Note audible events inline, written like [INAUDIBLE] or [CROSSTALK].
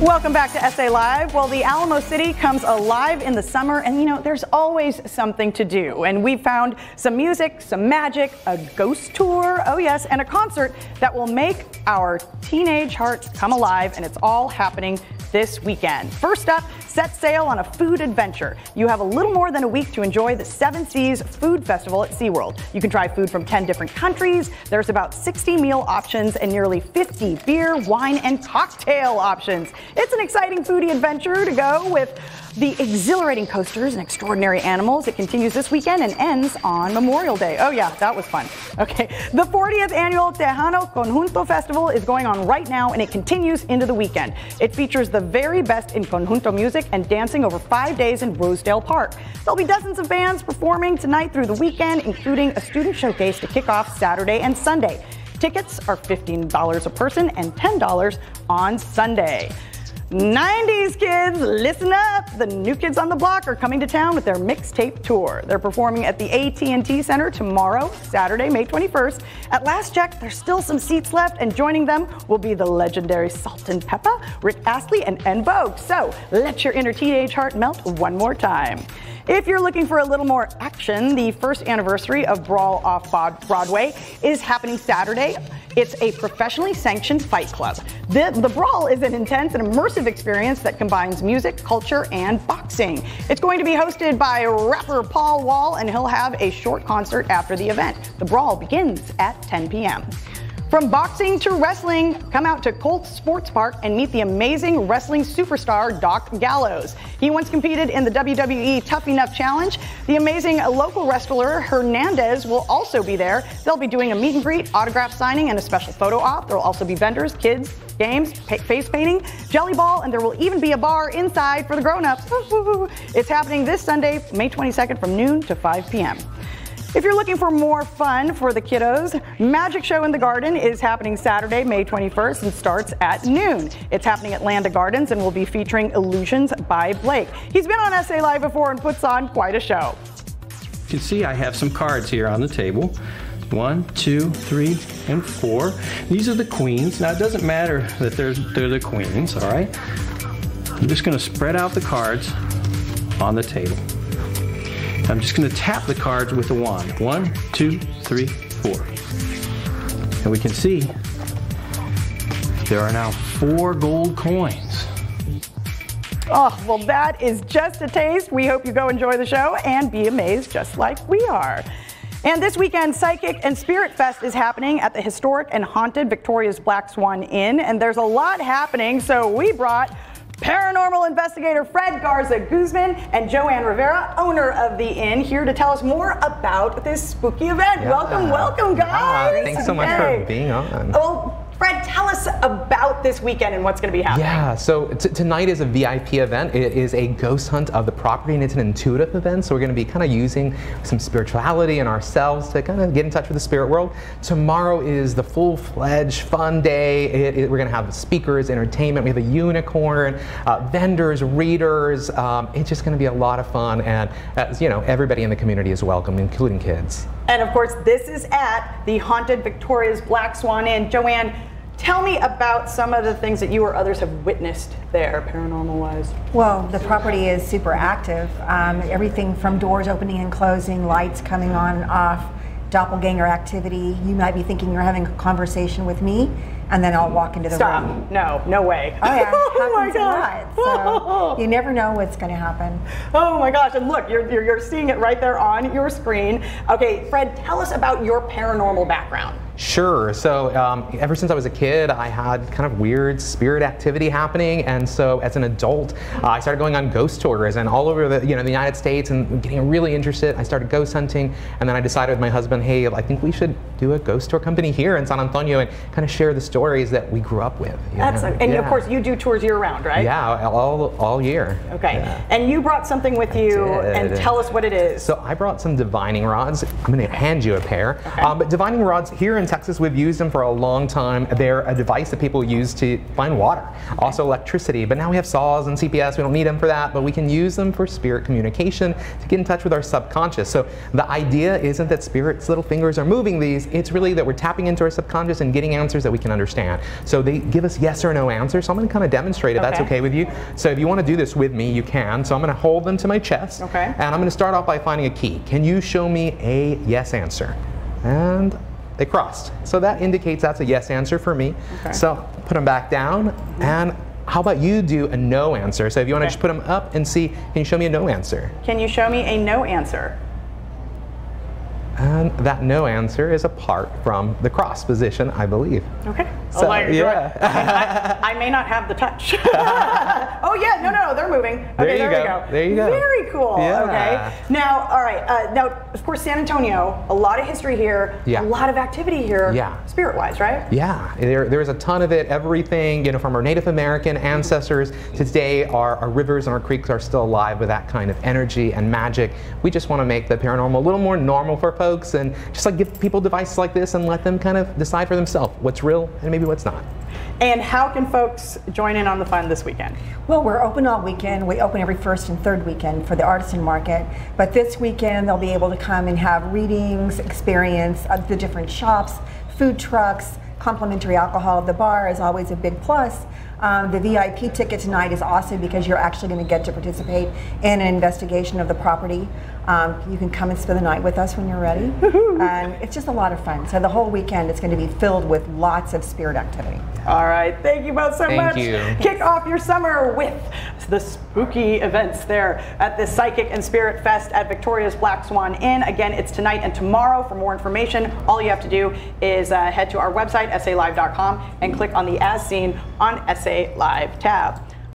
Welcome back to SA Live. Well, the Alamo City comes alive in the summer, and you know, there's always something to do. And we found some music, some magic, a ghost tour, oh yes, and a concert that will make our teenage hearts come alive, and it's all happening this weekend. First up, set sail on a food adventure. You have a little more than a week to enjoy the Seven Seas Food Festival at SeaWorld. You can try food from 10 different countries. There's about 60 meal options and nearly 50 beer, wine, and cocktail options. It's an exciting foodie adventure to go with the exhilarating coasters and extraordinary animals. It continues this weekend and ends on Memorial Day. Oh yeah, that was fun. Okay, the 40th annual Tejano Conjunto Festival is going on right now and it continues into the weekend. It features the very best in conjunto music and dancing over five days in Rosedale Park. There'll be dozens of bands performing tonight through the weekend, including a student showcase to kick off Saturday and Sunday. Tickets are $15 a person and $10 on Sunday. 90s kids, listen up. The new kids on the block are coming to town with their mixtape tour. They're performing at the AT&T Center tomorrow, Saturday, May 21st. At last check, there's still some seats left and joining them will be the legendary Salt-N-Pepa, Rick Astley and En Vogue. So, let your inner teenage heart melt one more time. If you're looking for a little more action, the first anniversary of Brawl Off Broadway is happening Saturday. It's a professionally sanctioned fight club. The, the Brawl is an intense and immersive experience that combines music, culture, and boxing. It's going to be hosted by rapper Paul Wall, and he'll have a short concert after the event. The Brawl begins at 10 p.m. From boxing to wrestling, come out to Colt Sports Park and meet the amazing wrestling superstar Doc Gallows. He once competed in the WWE Tough Enough Challenge. The amazing local wrestler Hernandez will also be there. They'll be doing a meet and greet, autograph signing, and a special photo op. There will also be vendors, kids, games, face painting, jelly ball, and there will even be a bar inside for the grown-ups. It's happening this Sunday, May 22nd from noon to 5 p.m. If you're looking for more fun for the kiddos, Magic Show in the Garden is happening Saturday, May 21st and starts at noon. It's happening at Landa Gardens and will be featuring Illusions by Blake. He's been on SA Live before and puts on quite a show. You can see I have some cards here on the table. One, two, three, and four. These are the queens. Now it doesn't matter that they're, they're the queens, all right? I'm just gonna spread out the cards on the table. I'm just gonna tap the cards with a wand. One, two, three, four. And we can see there are now four gold coins. Oh, well, that is just a taste. We hope you go enjoy the show and be amazed just like we are. And this weekend, Psychic and Spirit Fest is happening at the historic and haunted Victoria's Black Swan Inn. And there's a lot happening, so we brought Paranormal investigator Fred Garza Guzman and Joanne Rivera, owner of the inn, here to tell us more about this spooky event. Yeah. Welcome, welcome, guys. Yeah, thanks so much for being on. Well, Fred, tell us about this weekend and what's going to be happening. Yeah, so tonight is a VIP event. It is a ghost hunt of the property, and it's an intuitive event. So we're going to be kind of using some spirituality and ourselves to kind of get in touch with the spirit world. Tomorrow is the full-fledged fun day. It, it, we're going to have speakers, entertainment. We have a unicorn, uh, vendors, readers. Um, it's just going to be a lot of fun, and as you know, everybody in the community is welcome, including kids. And of course, this is at the Haunted Victoria's Black Swan Inn. Joanne, tell me about some of the things that you or others have witnessed there, paranormal wise. Well, the property is super active. Um, everything from doors opening and closing, lights coming on, and off, doppelganger activity. You might be thinking you're having a conversation with me and then I'll walk into the Stop. room. No, no way. Oh yeah, [LAUGHS] oh my god. So [LAUGHS] you never know what's going to happen. Oh my gosh! And look, you're, you're you're seeing it right there on your screen. Okay, Fred, tell us about your paranormal background. Sure. So um, ever since I was a kid, I had kind of weird spirit activity happening, and so as an adult, uh, I started going on ghost tours and all over the you know the United States and getting really interested. I started ghost hunting, and then I decided with my husband, hey, I think we should do a ghost tour company here in San Antonio and kind of share the stories that we grew up with. That's a, and yeah. of course you do tours year round, right? Yeah, all all year. Okay. Yeah. And you brought something with you, and tell us what it is. So I brought some divining rods. I'm going to hand you a pair. Okay. Um, but divining rods here in Texas, we've used them for a long time. They're a device that people use to find water, also electricity. But now we have SAWS and CPS. We don't need them for that, but we can use them for spirit communication to get in touch with our subconscious. So the idea isn't that spirit's little fingers are moving these. It's really that we're tapping into our subconscious and getting answers that we can understand. So they give us yes or no answers. So I'm going to kind of demonstrate if that's Okay. okay with you. So if you want to do this with me, you can. So I'm going to hold them to my chest. Okay. And I'm going to start off by finding a key. Can you show me a yes answer? And they crossed. So that indicates that's a yes answer for me. Okay. So put them back down. And how about you do a no answer? So if you want to Okay. just put them up and see, can you show me a no answer? Can you show me a no answer? And that no answer is apart from the cross position, I believe. Okay. So, oh, my yeah. God. I, I may not have the touch. [LAUGHS] oh yeah, no, no, they're moving. Okay, There you there, go. we go. There you go. Very cool. Yeah. Okay. Now, all right. Uh, now, of course, San Antonio. A lot of history here. Yeah. A lot of activity here. Yeah. Spirit-wise, right? Yeah, there, there's a ton of it. Everything, you know, from our Native American ancestors to today, our, our rivers and our creeks are still alive with that kind of energy and magic. We just want to make the paranormal a little more normal for folks and just like give people devices like this and let them kind of decide for themselves what's real and maybe what's not. And how can folks join in on the fun this weekend? Well, we're open all weekend. We open every first and third weekend for the artisan market. But this weekend, they'll be able to come and have readings, experience the different shops, food trucks, complimentary alcohol at the bar is always a big plus. Um, the VIP ticket tonight is awesome because you're actually going to get to participate in an investigation of the property. Um, you can come and spend the night with us when you're ready. and it's just a lot of fun. So the whole weekend is going to be filled with lots of spirit activity. All right. Thank you both so Thank much. you. Kick off your summer with the spooky events there at the Psychic and Spirit Fest at Victoria's Black Swan Inn. Again, it's tonight and tomorrow. For more information, all you have to do is uh, head to our website, salive.com, and click on the As Seen on SA Live tab.